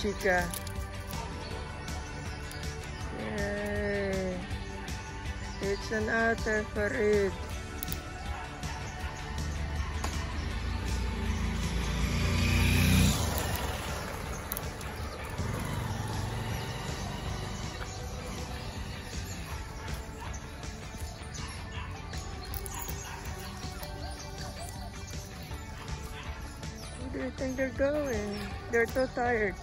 chica. Yay. It's an otter for it. Where do you think they're going? They're too tired.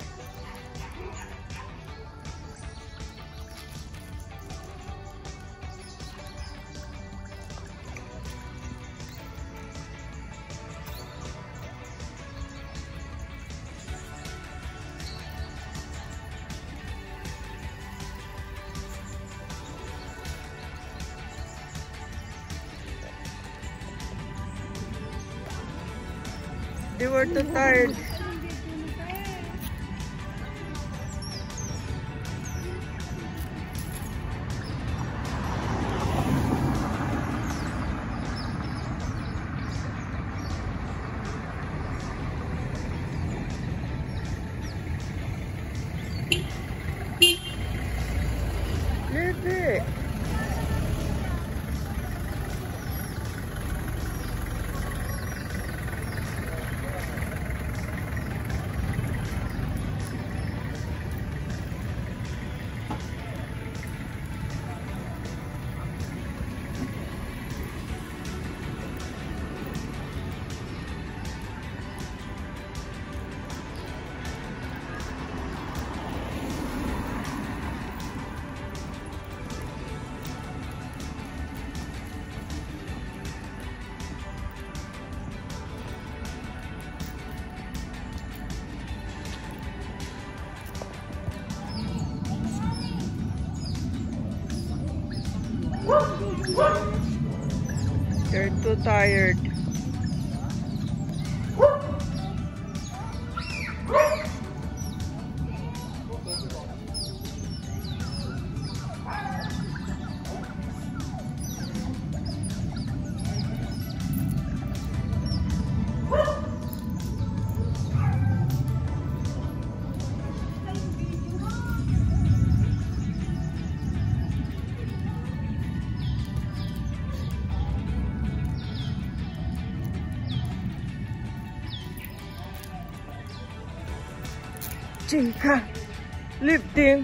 They were too tired. They're too tired. Trình Khang, Liệp Tiếng